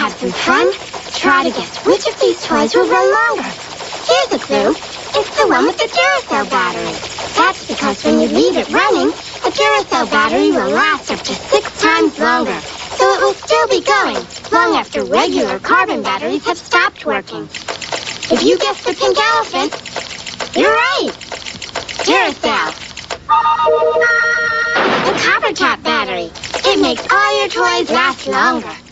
have some fun? Try to guess which of these toys will run longer. Here's a clue. It's the one with the Duracell battery. That's because when you leave it running, the Duracell battery will last up to six times longer. So it will still be going, long after regular carbon batteries have stopped working. If you guessed the pink elephant, you're right. Duracell. The copper top battery. It makes all your toys last longer.